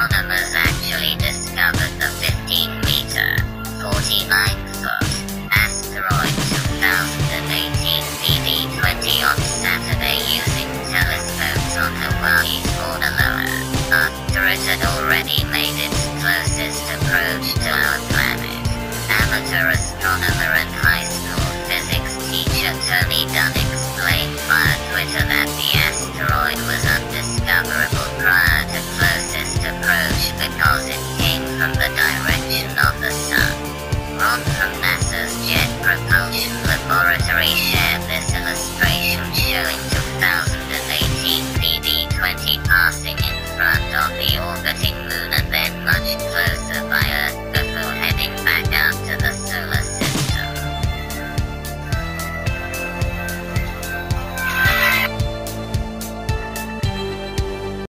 astronomers actually discovered the 15-meter, 49-foot, asteroid 2018 PD20 on Saturday using telescopes on Hawaii's Mauna Loa, after it had already made its showing